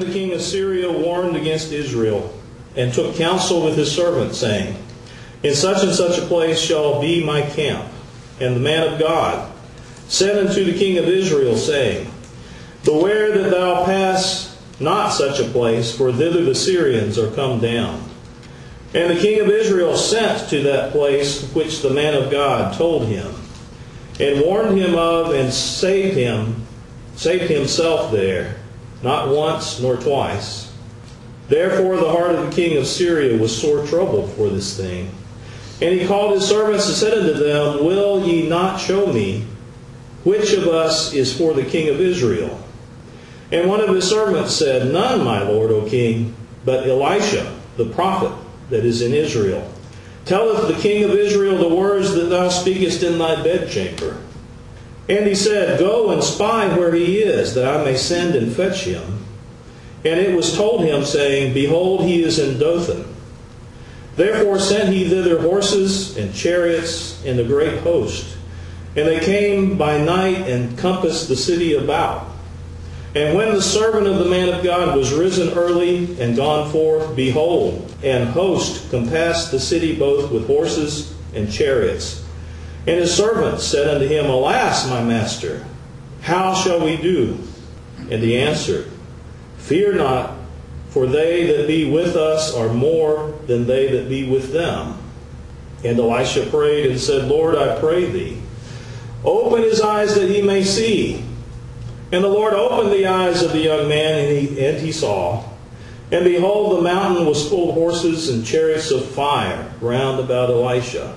The king of Syria warned against Israel, and took counsel with his servants, saying, In such and such a place shall be my camp. And the man of God said unto the king of Israel, saying, Beware that thou pass not such a place, for thither the Syrians are come down. And the king of Israel sent to that place which the man of God told him, and warned him of, and saved him, saved himself there, not once nor twice. Therefore the heart of the king of Syria was sore troubled for this thing. And he called his servants and said unto them, Will ye not show me which of us is for the king of Israel? And one of his servants said, None, my lord, O king, but Elisha, the prophet that is in Israel. Telleth the king of Israel the words that thou speakest in thy bedchamber. And he said, Go and spy where he is, that I may send and fetch him. And it was told him, saying, Behold, he is in Dothan. Therefore sent he thither horses and chariots and a great host. And they came by night and compassed the city about. And when the servant of the man of God was risen early and gone forth, behold, an host compassed the city both with horses and chariots. And his servants said unto him, Alas, my master, how shall we do? And he answered, Fear not, for they that be with us are more than they that be with them. And Elisha prayed and said, Lord, I pray thee, open his eyes that he may see. And the Lord opened the eyes of the young man, and he, and he saw. And behold, the mountain was full of horses and chariots of fire round about Elisha.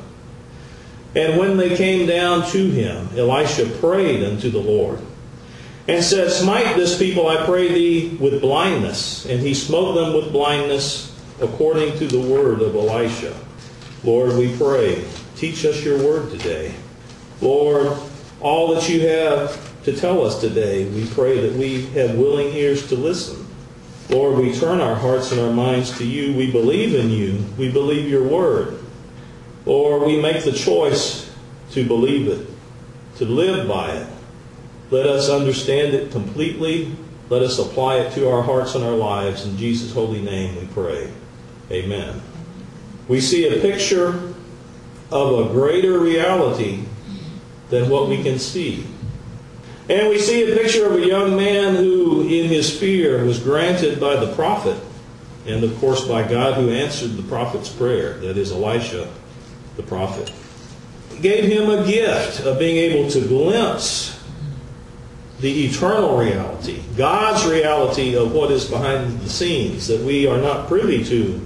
And when they came down to him, Elisha prayed unto the Lord, and said, Smite this people, I pray thee, with blindness. And he smote them with blindness, according to the word of Elisha. Lord, we pray, teach us your word today. Lord, all that you have to tell us today, we pray that we have willing ears to listen. Lord, we turn our hearts and our minds to you. We believe in you. We believe your word. Lord, we make the choice to believe it, to live by it. Let us understand it completely. Let us apply it to our hearts and our lives. In Jesus' holy name we pray. Amen. We see a picture of a greater reality than what we can see. And we see a picture of a young man who, in his fear, was granted by the prophet, and of course by God who answered the prophet's prayer, that is Elisha, the prophet. He gave him a gift of being able to glimpse the eternal reality, God's reality of what is behind the scenes that we are not privy to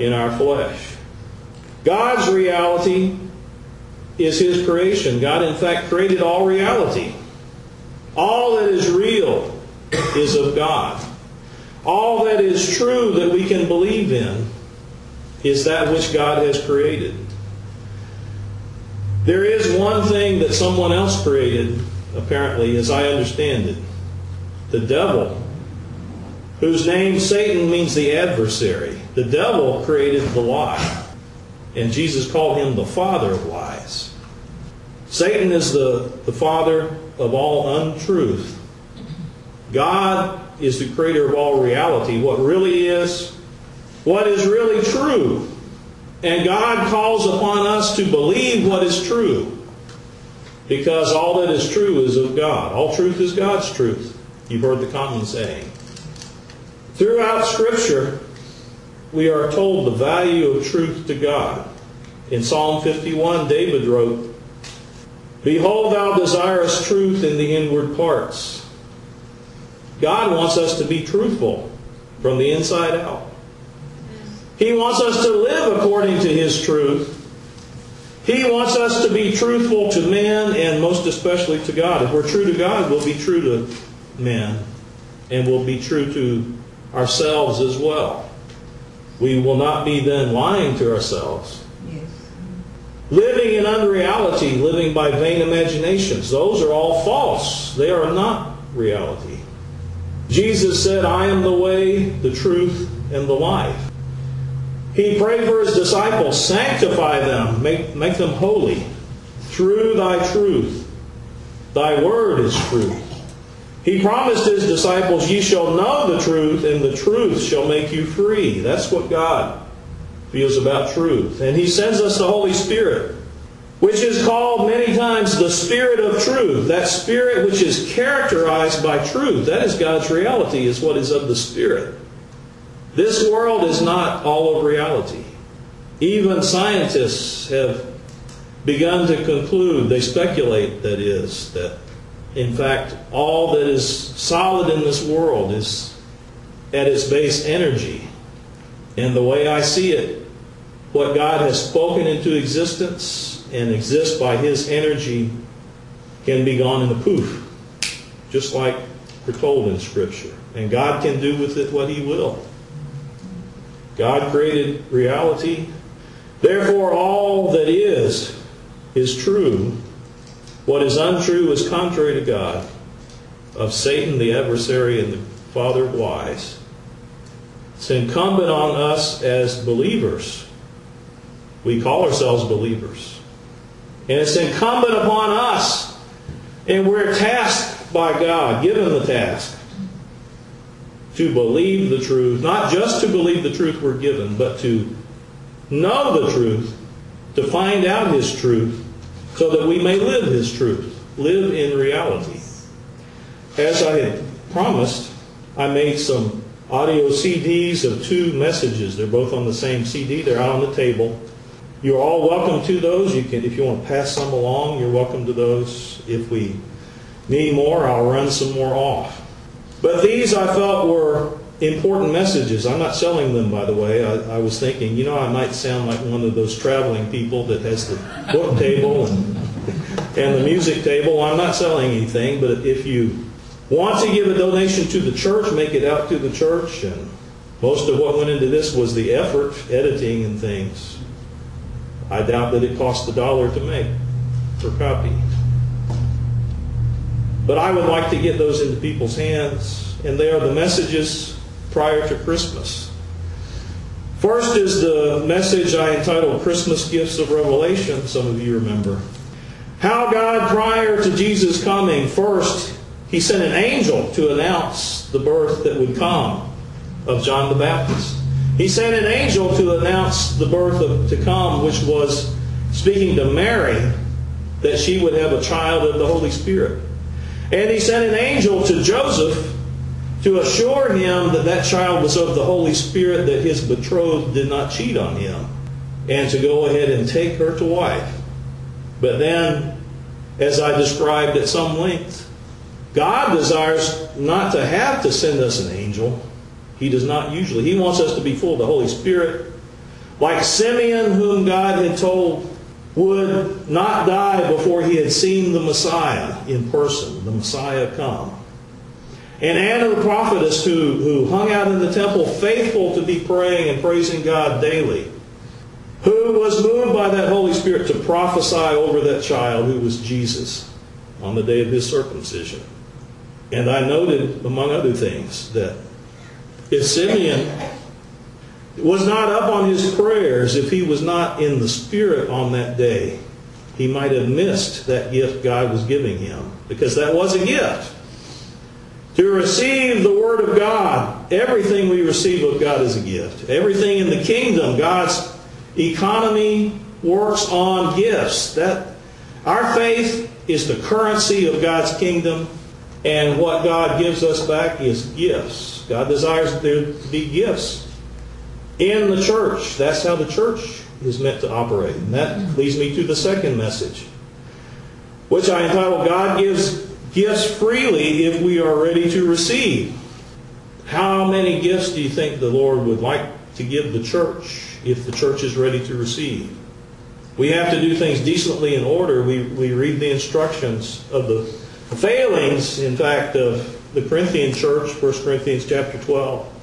in our flesh. God's reality is His creation. God, in fact, created all reality. All that is real is of God. All that is true that we can believe in is that which God has created. There is one thing that someone else created, apparently, as I understand it. The devil, whose name Satan means the adversary. The devil created the lie. And Jesus called him the father of lies. Satan is the, the father of all untruth. God is the creator of all reality. What really is, what is really true. And God calls upon us to believe what is true. Because all that is true is of God. All truth is God's truth. You've heard the common saying. Throughout Scripture, we are told the value of truth to God. In Psalm 51, David wrote, Behold, thou desirest truth in the inward parts. God wants us to be truthful from the inside out. He wants us to live according to His truth. He wants us to be truthful to men and most especially to God. If we're true to God, we'll be true to men and we'll be true to ourselves as well. We will not be then lying to ourselves. Living in unreality, living by vain imaginations, those are all false. They are not reality. Jesus said, I am the way, the truth, and the life. He prayed for his disciples, sanctify them, make, make them holy through thy truth. Thy word is truth. He promised his disciples, Ye shall know the truth, and the truth shall make you free. That's what God feels about truth. And he sends us the Holy Spirit, which is called many times the Spirit of truth. That Spirit which is characterized by truth. That is God's reality, is what is of the Spirit. This world is not all of reality. Even scientists have begun to conclude, they speculate, that is, that in fact, all that is solid in this world is at its base energy. And the way I see it, what God has spoken into existence and exists by His energy can be gone in a poof, just like we're told in Scripture. And God can do with it what He will. God created reality. Therefore, all that is, is true what is untrue is contrary to God, of Satan the adversary and the father of lies. It's incumbent on us as believers. We call ourselves believers. And it's incumbent upon us, and we're tasked by God, given the task, to believe the truth. Not just to believe the truth we're given, but to know the truth, to find out His truth, so that we may live His truth, live in reality. As I had promised, I made some audio CDs of two messages. They're both on the same CD. They're out on the table. You're all welcome to those. You can, if you want to pass some along, you're welcome to those. If we need more, I'll run some more off. But these I felt were important messages. I'm not selling them, by the way. I, I, was thinking, you know, I might sound like one of those traveling people that has the book table and, and the music table. I'm not selling anything, but if you want to give a donation to the church, make it out to the church. And most of what went into this was the effort, editing and things. I doubt that it cost a dollar to make per copy. But I would like to get those into people's hands, and they are the messages prior to Christmas. First is the message I entitled Christmas Gifts of Revelation, some of you remember. How God, prior to Jesus' coming, first, he sent an angel to announce the birth that would come of John the Baptist. He sent an angel to announce the birth of, to come, which was speaking to Mary, that she would have a child of the Holy Spirit. And he sent an angel to Joseph to assure him that that child was of the Holy Spirit, that his betrothed did not cheat on him, and to go ahead and take her to wife. But then, as I described at some length, God desires not to have to send us an angel. He does not usually. He wants us to be full of the Holy Spirit. Like Simeon, whom God had told would not die before he had seen the Messiah in person, the Messiah come. And Anna the prophetess, who, who hung out in the temple, faithful to be praying and praising God daily, who was moved by that Holy Spirit to prophesy over that child who was Jesus on the day of his circumcision. And I noted, among other things, that if Simeon was not up on his prayers, if he was not in the Spirit on that day, he might have missed that gift God was giving him. Because that was a gift. To receive the Word of God, everything we receive of God is a gift. Everything in the kingdom, God's economy works on gifts. That our faith is the currency of God's kingdom, and what God gives us back is gifts. God desires there to be gifts in the church. That's how the church is meant to operate. And that leads me to the second message, which I entitled God Gives gifts freely if we are ready to receive. How many gifts do you think the Lord would like to give the church if the church is ready to receive? We have to do things decently in order. We, we read the instructions of the failings, in fact, of the Corinthian church, 1 Corinthians chapter 12.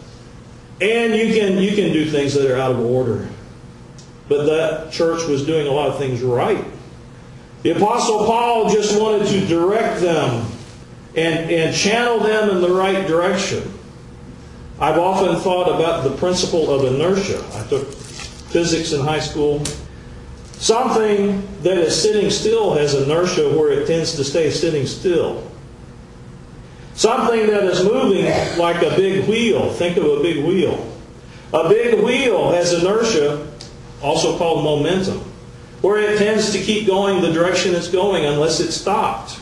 And you can, you can do things that are out of order. But that church was doing a lot of things right. The Apostle Paul just wanted to direct them and, and channel them in the right direction. I've often thought about the principle of inertia. I took physics in high school. Something that is sitting still has inertia where it tends to stay sitting still. Something that is moving like a big wheel. Think of a big wheel. A big wheel has inertia, also called momentum, where it tends to keep going the direction it's going unless it's stopped.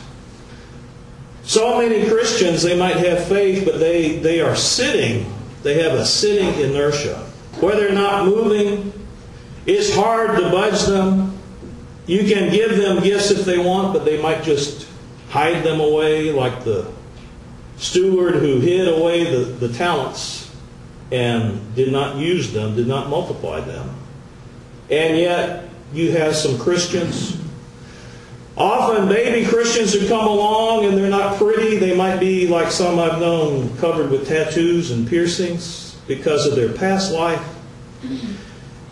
So many Christians, they might have faith, but they, they are sitting. They have a sitting inertia. Where they're not moving, it's hard to budge them. You can give them gifts if they want, but they might just hide them away like the steward who hid away the, the talents and did not use them, did not multiply them. And yet, you have some Christians, often baby Christians who come along and they're not pretty. They might be like some I've known covered with tattoos and piercings because of their past life.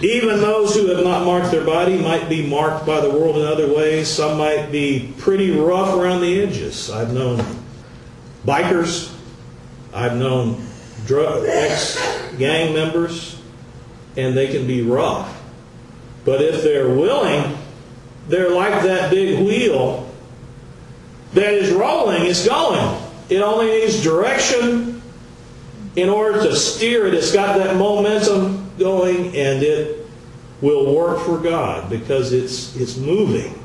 Even those who have not marked their body might be marked by the world in other ways. Some might be pretty rough around the edges. I've known bikers, I've known drug ex-gang members, and they can be rough. But if they're willing, they're like that big wheel that is rolling, it's going. It only needs direction in order to steer it. It's got that momentum going and it will work for God because it's it's moving.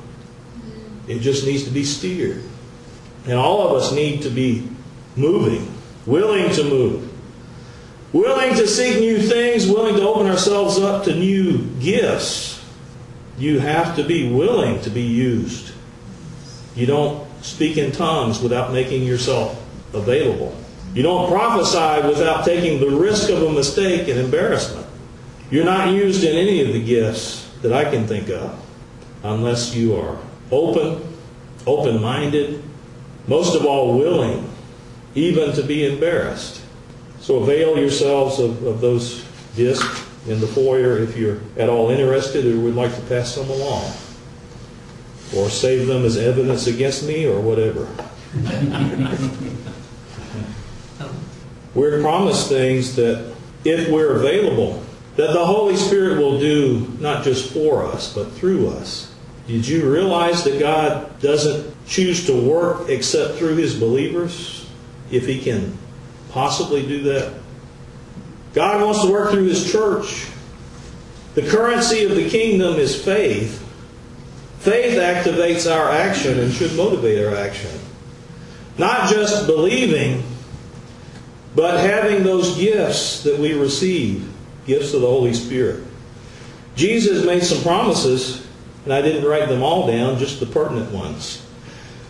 It just needs to be steered. And all of us need to be moving, willing to move, willing to seek new things, willing to open ourselves up to new gifts. You have to be willing to be used. You don't speak in tongues without making yourself available. You don't prophesy without taking the risk of a mistake and embarrassment. You're not used in any of the gifts that I can think of unless you are open, open minded, most of all willing, even to be embarrassed. So avail yourselves of, of those discs in the foyer if you're at all interested or would like to pass them along. Or save them as evidence against me or whatever. we're promised things that if we're available, that the Holy Spirit will do not just for us, but through us. Did you realize that God doesn't choose to work except through his believers? If he can possibly do that? God wants to work through his church. The currency of the kingdom is faith. Faith activates our action and should motivate our action. Not just believing, but having those gifts that we receive, gifts of the Holy Spirit. Jesus made some promises, and I didn't write them all down, just the pertinent ones.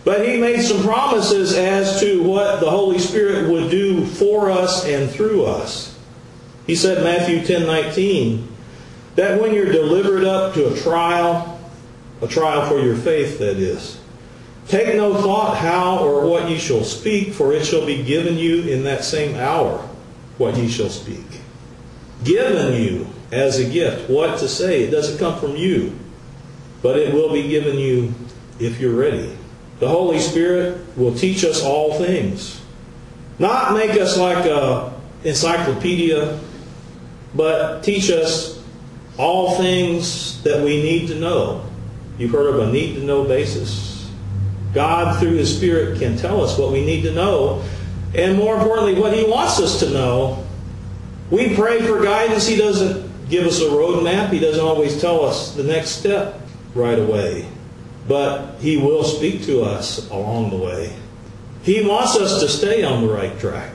But he made some promises as to what the Holy Spirit would do for us and through us. He said, Matthew 10 19, that when you're delivered up to a trial, a trial for your faith, that is, Take no thought how or what ye shall speak, for it shall be given you in that same hour what ye shall speak. Given you as a gift what to say. It doesn't come from you, but it will be given you if you're ready. The Holy Spirit will teach us all things. Not make us like a encyclopedia, but teach us all things that we need to know. You've heard of a need to know basis. God, through His Spirit, can tell us what we need to know, and more importantly, what He wants us to know. We pray for guidance. He doesn't give us a roadmap, He doesn't always tell us the next step right away. But He will speak to us along the way. He wants us to stay on the right track.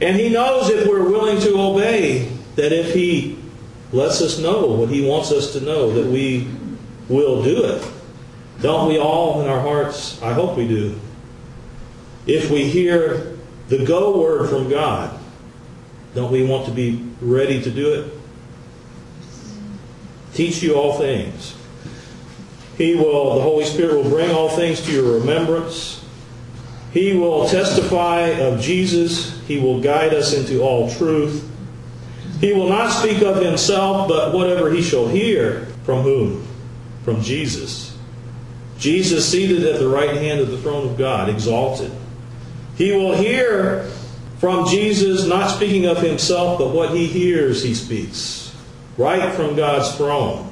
And He knows if we're willing to obey, that if He lets us know what He wants us to know, that we will do it. Don't we all in our hearts? I hope we do. If we hear the go word from God, don't we want to be ready to do it? Teach you all things. He will, the Holy Spirit will bring all things to your remembrance. He will testify of Jesus. He will guide us into all truth. He will not speak of himself, but whatever he shall hear from whom? From Jesus. Jesus seated at the right hand of the throne of God, exalted. He will hear from Jesus, not speaking of himself, but what he hears, he speaks. Right from God's throne.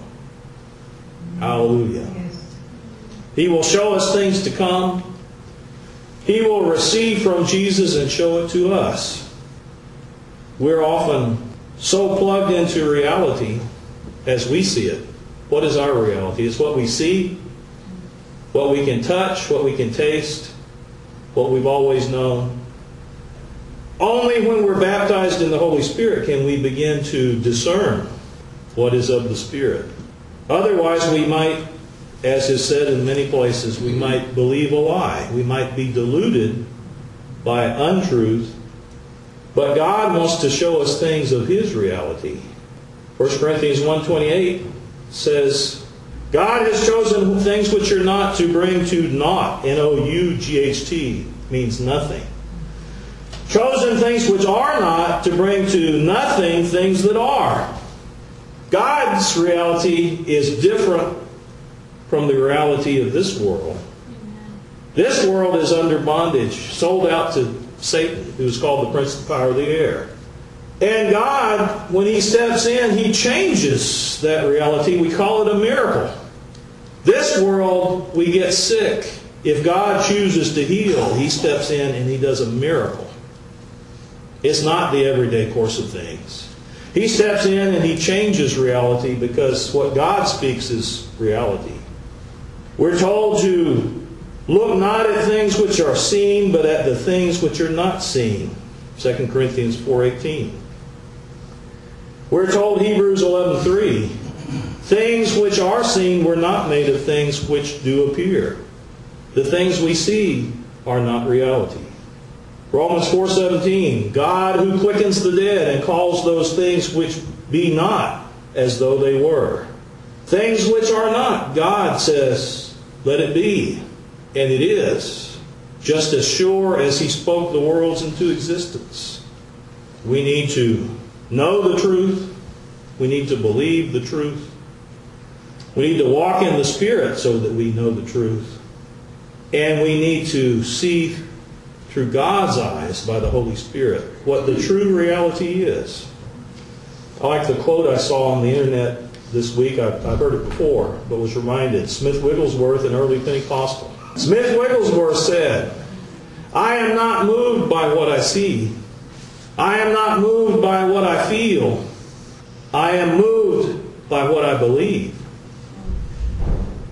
Hallelujah. He will show us things to come. He will receive from Jesus and show it to us. We're often so plugged into reality as we see it. What is our reality? It's what we see, what we can touch, what we can taste, what we've always known. Only when we're baptized in the Holy Spirit can we begin to discern what is of the Spirit. Otherwise, we might, as is said in many places, we might believe a lie. We might be deluded by untruth. But God wants to show us things of His reality. 1 Corinthians 1.28 says, God has chosen things which are not to bring to naught. N-O-U-G-H-T means nothing chosen things which are not to bring to nothing things that are. God's reality is different from the reality of this world. This world is under bondage, sold out to Satan, who is called the prince of the power of the air. And God, when He steps in, He changes that reality. We call it a miracle. This world, we get sick. If God chooses to heal, He steps in and He does a miracle. It's not the everyday course of things. He steps in and he changes reality because what God speaks is reality. We're told to look not at things which are seen, but at the things which are not seen. 2 Corinthians 4.18. We're told Hebrews 11.3, things which are seen were not made of things which do appear. The things we see are not reality. Romans 4:17, God who quickens the dead and calls those things which be not as though they were. Things which are not, God says, let it be. And it is, just as sure as he spoke the worlds into existence. We need to know the truth. We need to believe the truth. We need to walk in the Spirit so that we know the truth. And we need to see through God's eyes by the Holy Spirit what the true reality is. I like the quote I saw on the internet this week. I've, I've heard it before, but was reminded. Smith Wigglesworth, an early Pentecostal. Smith Wigglesworth said, I am not moved by what I see. I am not moved by what I feel. I am moved by what I believe.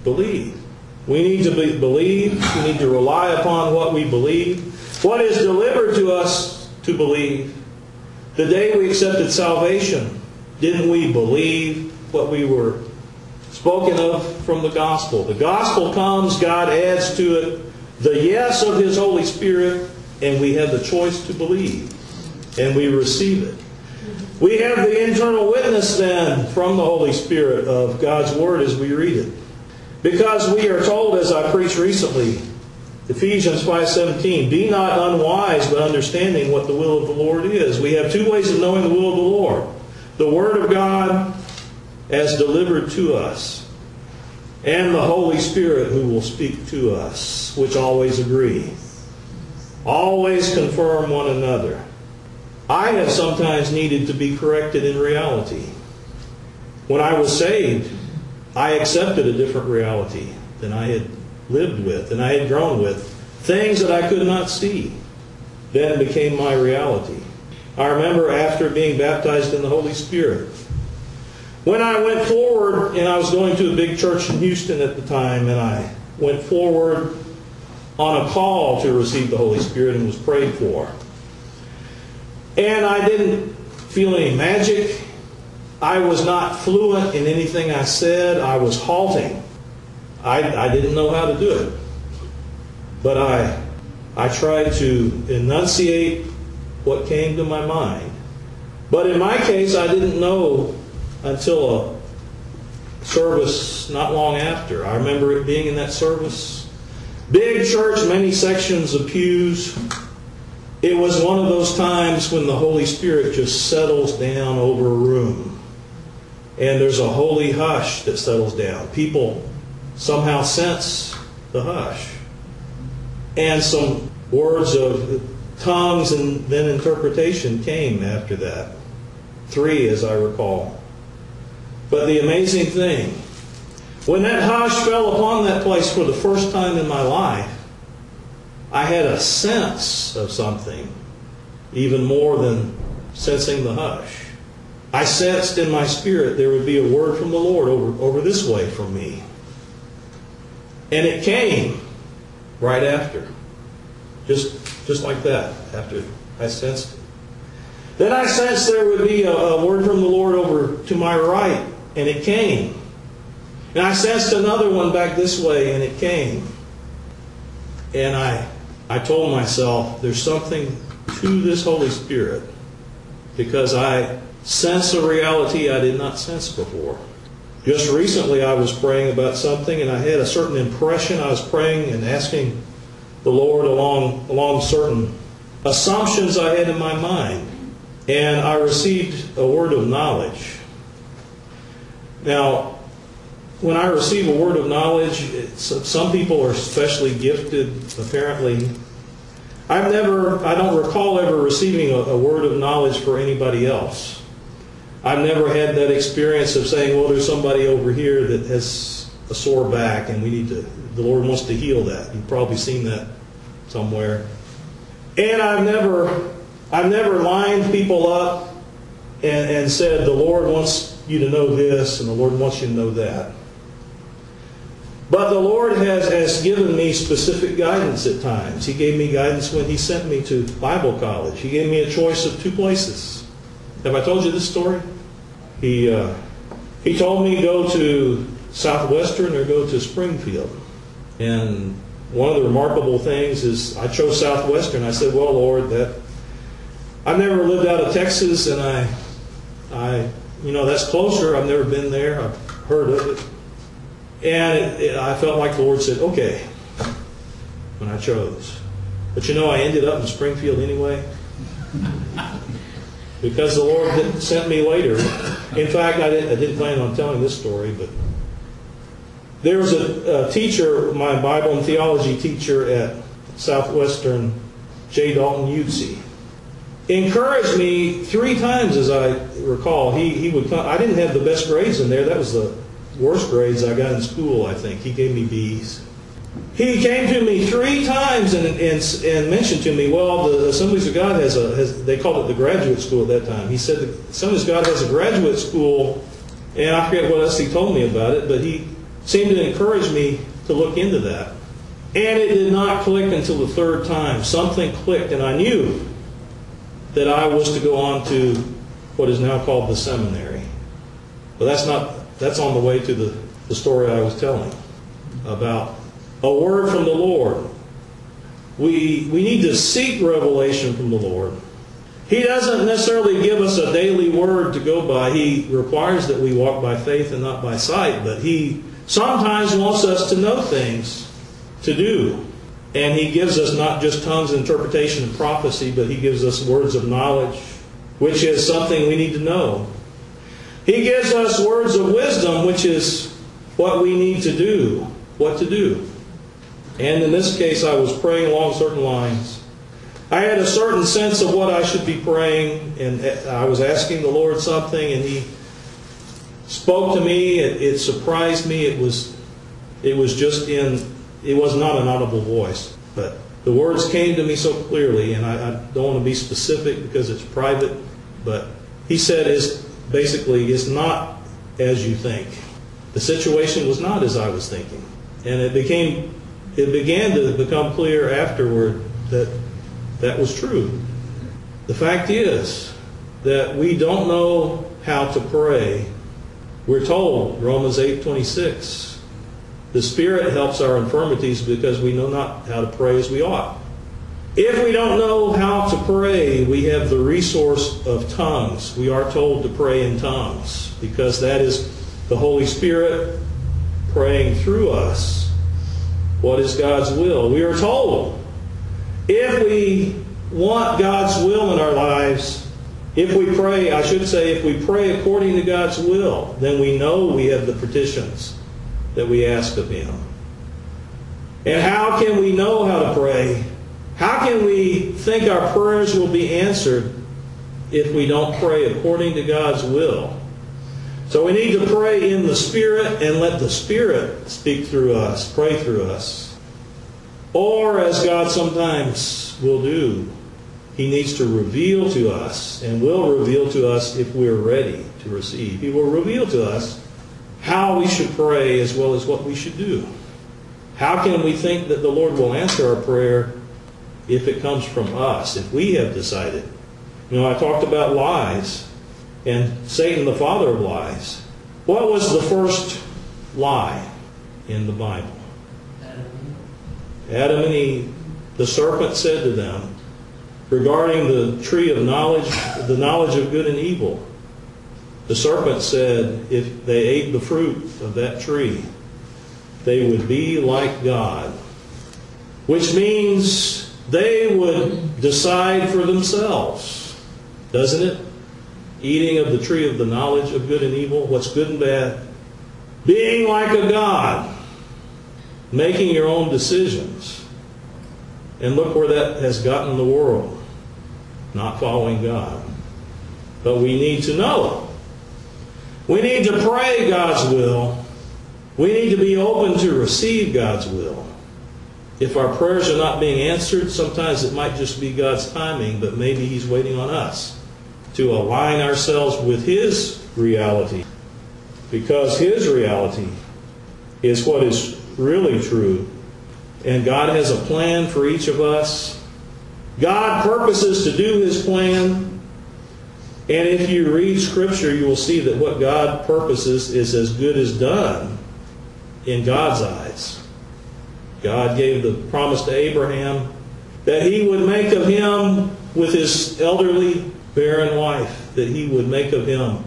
Believe. We need to be, believe. We need to rely upon what we believe. What is delivered to us to believe? The day we accepted salvation, didn't we believe what we were spoken of from the gospel? The gospel comes, God adds to it the yes of His Holy Spirit, and we have the choice to believe, and we receive it. We have the internal witness then from the Holy Spirit of God's Word as we read it. Because we are told, as I preached recently, Ephesians 5.17, Be not unwise, but understanding what the will of the Lord is. We have two ways of knowing the will of the Lord. The Word of God as delivered to us, and the Holy Spirit who will speak to us, which always agree. Always confirm one another. I have sometimes needed to be corrected in reality. When I was saved, I accepted a different reality than I had lived with and I had grown with, things that I could not see, then became my reality. I remember after being baptized in the Holy Spirit, when I went forward, and I was going to a big church in Houston at the time, and I went forward on a call to receive the Holy Spirit and was prayed for. And I didn't feel any magic. I was not fluent in anything I said. I was halting. I, I didn't know how to do it. But I, I tried to enunciate what came to my mind. But in my case, I didn't know until a service not long after. I remember it being in that service. Big church, many sections of pews. It was one of those times when the Holy Spirit just settles down over a room. And there's a holy hush that settles down. People somehow sense the hush. And some words of tongues and then interpretation came after that. Three, as I recall. But the amazing thing, when that hush fell upon that place for the first time in my life, I had a sense of something, even more than sensing the hush. I sensed in my spirit there would be a word from the Lord over, over this way from me. And it came right after. Just, just like that, after I sensed it. Then I sensed there would be a, a word from the Lord over to my right, and it came. And I sensed another one back this way, and it came. And I, I told myself, there's something to this Holy Spirit because I sense a reality I did not sense before. Just recently, I was praying about something, and I had a certain impression. I was praying and asking the Lord along, along certain assumptions I had in my mind. And I received a word of knowledge. Now, when I receive a word of knowledge, some people are especially gifted, apparently. I've never, I don't recall ever receiving a, a word of knowledge for anybody else. I've never had that experience of saying, well, there's somebody over here that has a sore back and we need to, the Lord wants to heal that. You've probably seen that somewhere. And I've never, I've never lined people up and, and said, the Lord wants you to know this and the Lord wants you to know that. But the Lord has, has given me specific guidance at times. He gave me guidance when He sent me to Bible college. He gave me a choice of two places. Have I told you this story? He, uh, he told me go to Southwestern or go to Springfield. And one of the remarkable things is I chose Southwestern. I said, well, Lord, that I've never lived out of Texas, and I, I, you know, that's closer. I've never been there. I've heard of it. And it, it, I felt like the Lord said, okay, when I chose. But you know, I ended up in Springfield anyway. Because the Lord sent me later. In fact, I didn't, I didn't plan on telling this story, but there was a, a teacher, my Bible and theology teacher at Southwestern, J. Dalton Utsi encouraged me three times, as I recall. He, he would come. I didn't have the best grades in there. That was the worst grades I got in school, I think. He gave me B's. He came to me three times and, and, and mentioned to me, well, the Assemblies of God has a, has, they called it the graduate school at that time. He said the Assemblies of God has a graduate school, and I forget what else he told me about it, but he seemed to encourage me to look into that. And it did not click until the third time. Something clicked, and I knew that I was to go on to what is now called the seminary. But that's not that's on the way to the, the story I was telling about a word from the Lord. We, we need to seek revelation from the Lord. He doesn't necessarily give us a daily word to go by. He requires that we walk by faith and not by sight. But He sometimes wants us to know things to do. And He gives us not just tongues, interpretation, and prophecy, but He gives us words of knowledge, which is something we need to know. He gives us words of wisdom, which is what we need to do, what to do. And in this case, I was praying along certain lines. I had a certain sense of what I should be praying, and I was asking the Lord something, and He spoke to me. It, it surprised me. It was, it was just in, it was not an audible voice, but the words came to me so clearly, and I, I don't want to be specific because it's private, but He said, "Is basically it's not as you think. The situation was not as I was thinking. And it became it began to become clear afterward that that was true. The fact is that we don't know how to pray. We're told, Romans 8:26, the Spirit helps our infirmities because we know not how to pray as we ought. If we don't know how to pray, we have the resource of tongues. We are told to pray in tongues because that is the Holy Spirit praying through us. What is God's will? We are told if we want God's will in our lives, if we pray, I should say, if we pray according to God's will, then we know we have the petitions that we ask of Him. And how can we know how to pray? How can we think our prayers will be answered if we don't pray according to God's will? So we need to pray in the Spirit and let the Spirit speak through us, pray through us. Or as God sometimes will do, He needs to reveal to us and will reveal to us if we're ready to receive. He will reveal to us how we should pray as well as what we should do. How can we think that the Lord will answer our prayer if it comes from us, if we have decided? You know, I talked about lies and Satan, the father of lies. What was the first lie in the Bible? Adam and Eve. The serpent said to them regarding the tree of knowledge, the knowledge of good and evil. The serpent said if they ate the fruit of that tree, they would be like God, which means they would decide for themselves, doesn't it? Eating of the tree of the knowledge of good and evil, what's good and bad, being like a God, making your own decisions. And look where that has gotten the world, not following God. But we need to know. We need to pray God's will. We need to be open to receive God's will. If our prayers are not being answered, sometimes it might just be God's timing, but maybe He's waiting on us to align ourselves with His reality. Because His reality is what is really true. And God has a plan for each of us. God purposes to do His plan. And if you read Scripture, you will see that what God purposes is as good as done in God's eyes. God gave the promise to Abraham that he would make of him, with his elderly, barren wife, that he would make of him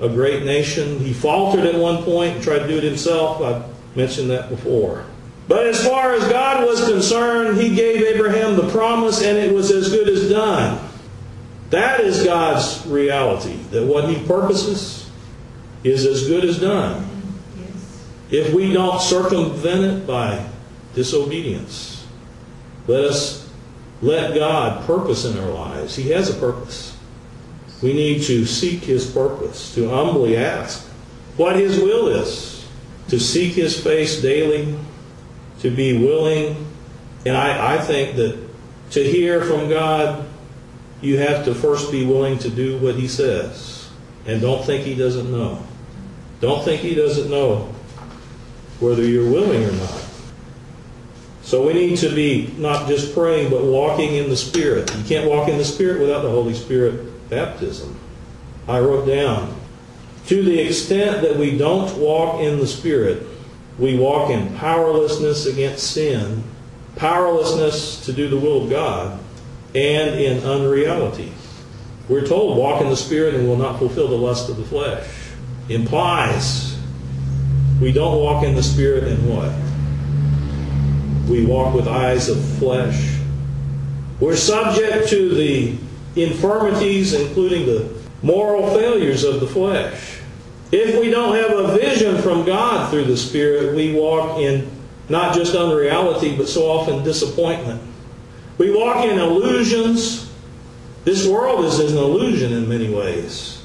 a great nation. He faltered at one point and tried to do it himself. I've mentioned that before. But as far as God was concerned, he gave Abraham the promise and it was as good as done. That is God's reality, that what he purposes is as good as done. If we don't circumvent it by disobedience, let us let God purpose in our lives. He has a purpose. We need to seek his purpose, to humbly ask what his will is, to seek his face daily, to be willing. And I, I think that to hear from God, you have to first be willing to do what he says. And don't think he doesn't know. Don't think he doesn't know whether you're willing or not. So we need to be not just praying, but walking in the Spirit. You can't walk in the Spirit without the Holy Spirit baptism. I wrote down, to the extent that we don't walk in the Spirit, we walk in powerlessness against sin, powerlessness to do the will of God, and in unreality. We're told, walk in the Spirit and will not fulfill the lust of the flesh. Implies we don't walk in the Spirit and what? We walk with eyes of flesh. We're subject to the infirmities, including the moral failures of the flesh. If we don't have a vision from God through the Spirit, we walk in not just unreality, but so often disappointment. We walk in illusions. This world is an illusion in many ways.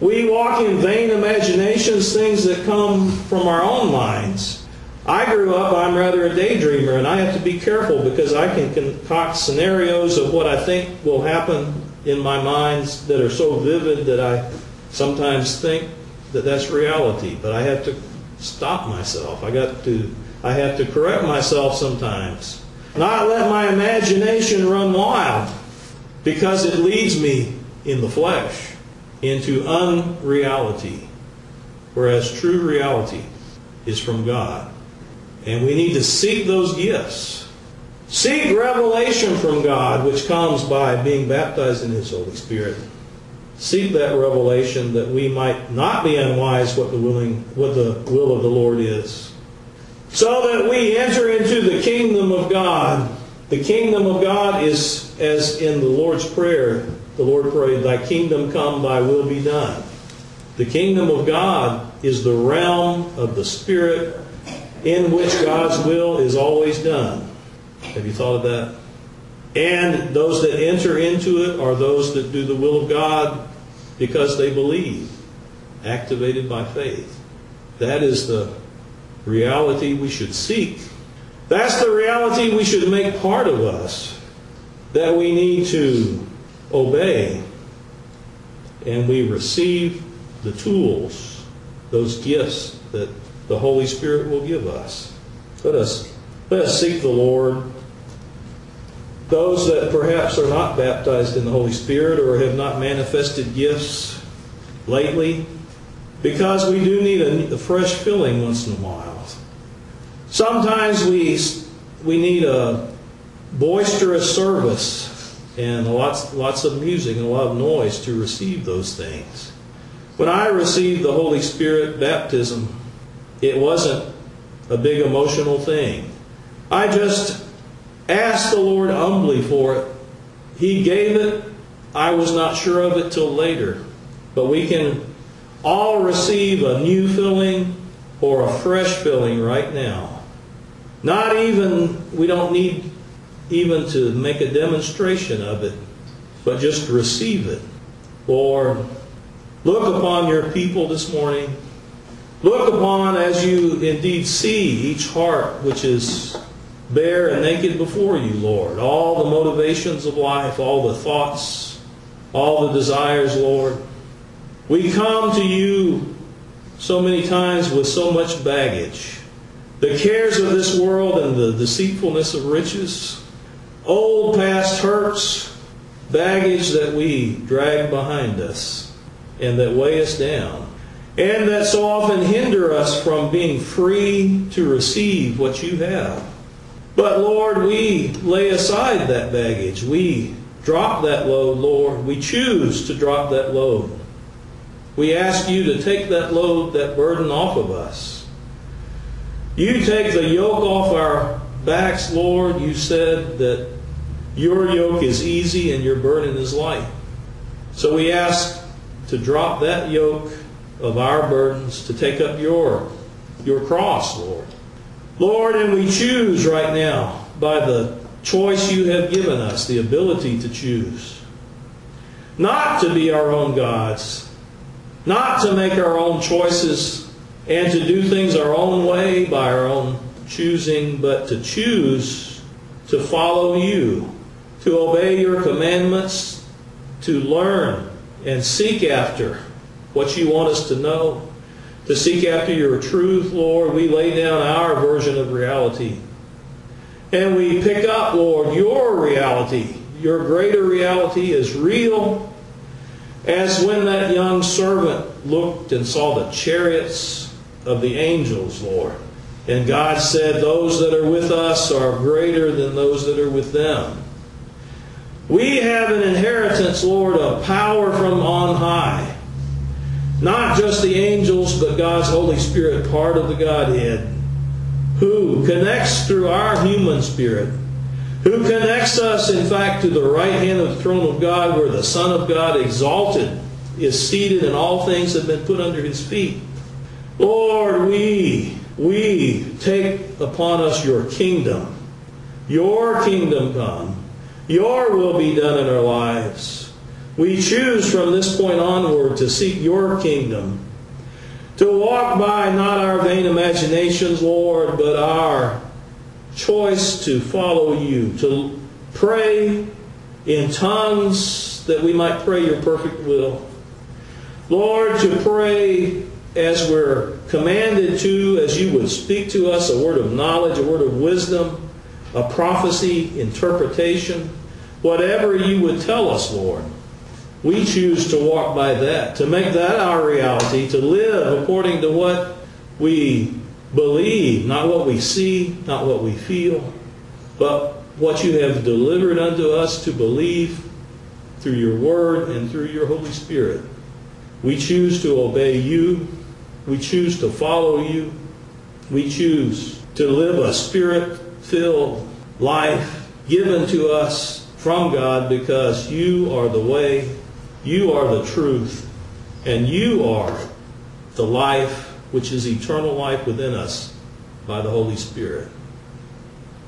We walk in vain imaginations, things that come from our own minds. I grew up, I'm rather a daydreamer, and I have to be careful because I can concoct scenarios of what I think will happen in my minds that are so vivid that I sometimes think that that's reality. But I have to stop myself. I got to I have to correct myself sometimes. Not let my imagination run wild because it leads me in the flesh into unreality. Whereas true reality is from God. And we need to seek those gifts. Seek revelation from God, which comes by being baptized in His Holy Spirit. Seek that revelation that we might not be unwise what the willing what the will of the Lord is. So that we enter into the kingdom of God. The kingdom of God is as in the Lord's Prayer, the Lord prayed, Thy kingdom come, thy will be done. The kingdom of God is the realm of the Spirit in which God's will is always done. Have you thought of that? And those that enter into it are those that do the will of God because they believe, activated by faith. That is the reality we should seek. That's the reality we should make part of us, that we need to obey and we receive the tools, those gifts that the Holy Spirit will give us. Let us, let us seek the Lord. Those that perhaps are not baptized in the Holy Spirit or have not manifested gifts lately, because we do need a, a fresh filling once in a while. Sometimes we, we need a boisterous service and lots, lots of music and a lot of noise to receive those things. When I received the Holy Spirit baptism, it wasn't a big emotional thing. I just asked the Lord humbly for it. He gave it. I was not sure of it till later. But we can all receive a new filling or a fresh filling right now. Not even, we don't need even to make a demonstration of it, but just receive it. Lord, look upon your people this morning. Look upon as you indeed see each heart which is bare and naked before you, Lord. All the motivations of life, all the thoughts, all the desires, Lord. We come to you so many times with so much baggage. The cares of this world and the deceitfulness of riches, old past hurts, baggage that we drag behind us and that weigh us down, and that so often hinder us from being free to receive what you have. But Lord, we lay aside that baggage. We drop that load, Lord. We choose to drop that load. We ask you to take that load, that burden off of us. You take the yoke off our backs, Lord. You said that your yoke is easy and your burden is light. So we ask to drop that yoke of our burdens to take up your, your cross, Lord. Lord, and we choose right now by the choice you have given us, the ability to choose. Not to be our own gods, not to make our own choices and to do things our own way by our own choosing, but to choose to follow you, to obey your commandments, to learn and seek after what you want us to know, to seek after your truth, Lord. We lay down our version of reality. And we pick up, Lord, your reality. Your greater reality is real as when that young servant looked and saw the chariots of the angels, Lord. And God said, Those that are with us are greater than those that are with them. We have an inheritance, Lord, of power from on high. Not just the angels, but God's Holy Spirit, part of the Godhead, who connects through our human spirit who connects us, in fact, to the right hand of the throne of God, where the Son of God exalted is seated and all things have been put under his feet. Lord, we, we take upon us your kingdom. Your kingdom come. Your will be done in our lives. We choose from this point onward to seek your kingdom. To walk by not our vain imaginations, Lord, but our choice to follow you, to pray in tongues that we might pray your perfect will. Lord, to pray as we're commanded to, as you would speak to us a word of knowledge, a word of wisdom, a prophecy, interpretation, whatever you would tell us, Lord. We choose to walk by that, to make that our reality, to live according to what we believe, not what we see, not what we feel, but what you have delivered unto us to believe through your word and through your Holy Spirit. We choose to obey you. We choose to follow you. We choose to live a spirit filled life given to us from God because you are the way, you are the truth, and you are the life which is eternal life within us by the Holy Spirit.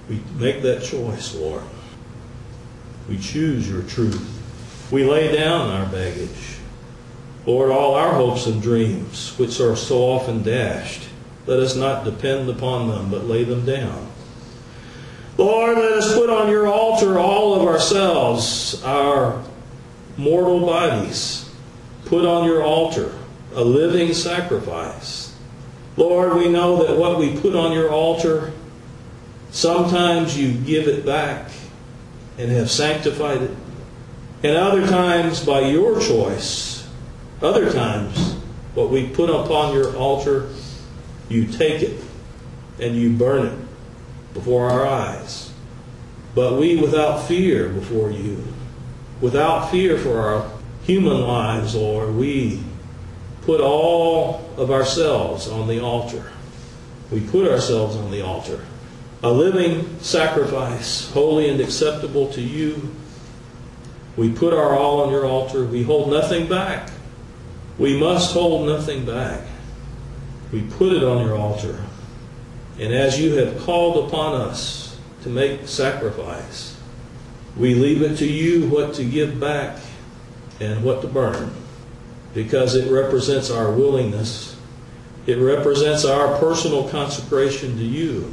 We make that choice, Lord. We choose your truth. We lay down our baggage. Lord, all our hopes and dreams, which are so often dashed, let us not depend upon them, but lay them down. Lord, let us put on your altar all of ourselves, our mortal bodies. Put on your altar a living sacrifice. Lord, we know that what we put on your altar, sometimes you give it back and have sanctified it. And other times, by your choice, other times, what we put upon your altar, you take it and you burn it before our eyes. But we, without fear before you, without fear for our human lives, Lord, we put all of ourselves on the altar. We put ourselves on the altar. A living sacrifice, holy and acceptable to you. We put our all on your altar. We hold nothing back. We must hold nothing back. We put it on your altar. And as you have called upon us to make sacrifice, we leave it to you what to give back and what to burn because it represents our willingness. It represents our personal consecration to you.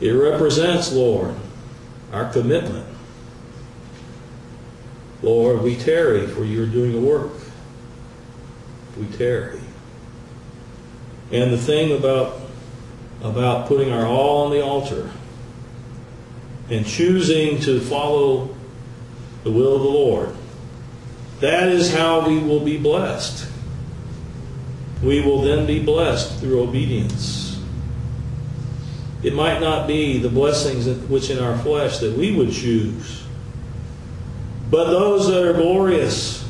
It represents, Lord, our commitment. Lord, we tarry for you're doing a work. We tarry. And the thing about, about putting our all on the altar and choosing to follow the will of the Lord, that is how we will be blessed. We will then be blessed through obedience. It might not be the blessings which in our flesh that we would choose, but those that are glorious,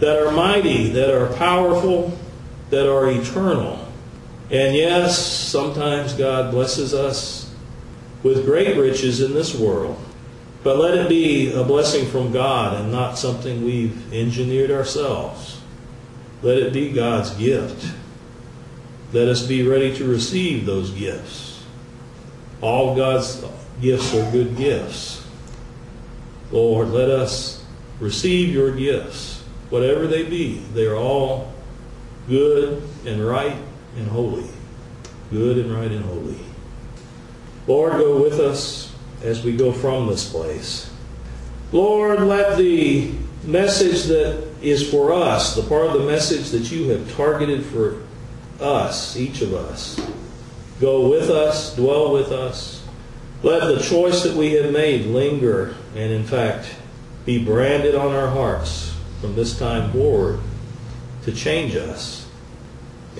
that are mighty, that are powerful, that are eternal. And yes, sometimes God blesses us with great riches in this world. But let it be a blessing from God and not something we've engineered ourselves. Let it be God's gift. Let us be ready to receive those gifts. All God's gifts are good gifts. Lord, let us receive your gifts, whatever they be. They are all good and right and holy. Good and right and holy. Lord, go with us as we go from this place. Lord, let the message that is for us, the part of the message that you have targeted for us, each of us, go with us, dwell with us. Let the choice that we have made linger and, in fact, be branded on our hearts from this time forward to change us.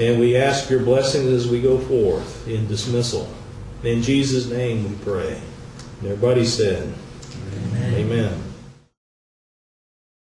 And we ask your blessings as we go forth in dismissal. In Jesus' name we pray. And everybody said, Amen. Amen.